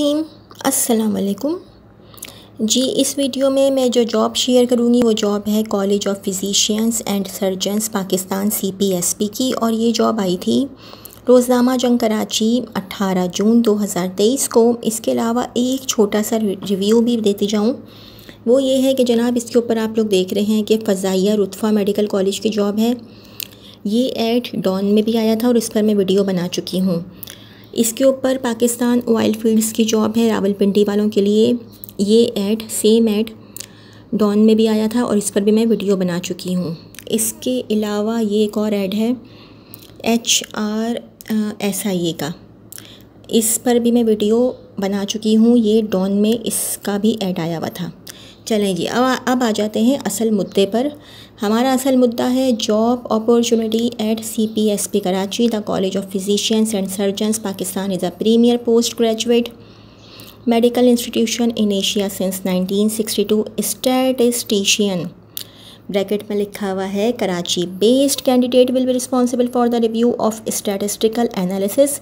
वालेकुम जी, इस वीडियो में मैं जो जॉब शेयर करूँगी, वो जॉब है college of physicians and surgeons Pakistan CPSP की। और ये जॉब आई थी रोज़नामा जंग कराची 18 जून 2023 को। इसके अलावा एक छोटा सा रिव्यू भी देती जाऊँ। वो ये है कि जनाब, इसके ऊपर आप लोग देख रहे हैं कि Fazaia Ruth Pfau medical college की जॉब है। ये एड डॉन में भी आया था और इस पर मैं वीडियो बना चुकी हूँ। इसके ऊपर पाकिस्तान ऑयल फील्ड्स की जॉब है रावलपिंडी वालों के लिए। ये ऐड सेम ऐड डॉन में भी आया था और इस पर भी मैं वीडियो बना चुकी हूँ। इसके अलावा ये एक और ऐड है H R S I A का। इस पर भी मैं वीडियो बना चुकी हूँ। ये डॉन में इसका भी ऐड आया हुआ था। चलें जी अब अब आ जाते हैं असल मुद्दे पर। हमारा असल मुद्दा है job opportunity at C P S P Karachi the college of physicians and surgeons Pakistan is a premier post graduate medical institution in Asia since 1962 statistician bracket में लिखा हुआ है, Karachi based candidate will be responsible for the review of statistical analysis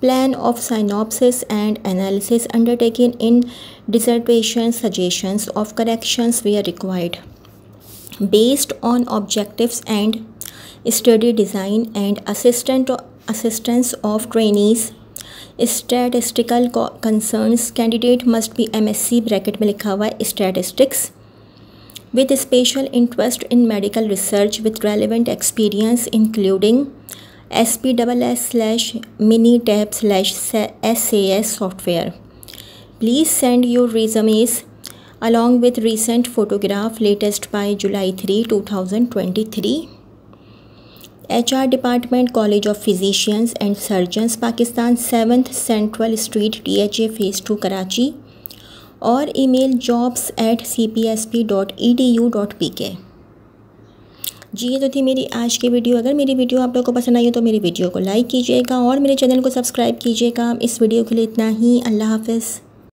plan of synopsis and analysis undertaken in dissertation suggestions of corrections were required based on objectives and study design and assistant assistance of trainees statistical concerns candidate must be msc bracket में लिखा हुआ है statistics with special interest in medical research with relevant experience including SPSS slash minitab slash SAS software. Please send your resumes along with recent photograph latest by July 3, 2023. HR Department College of Physicians and Surgeons Pakistan 7th Central Street DHA Phase 2 Karachi or email jobs at cpsp.edu.pk. जी, ये तो थी मेरी आज की video. अगर मेरी video आप लोगों को पसंद आई हो तो मेरी वीडियो को लाइक कीजिएगा और मेरे चैनल को सब्सक्राइब कीजिएगा। इस वीडियो के लिए इतना ही। अल्लाह हाफ़िज़।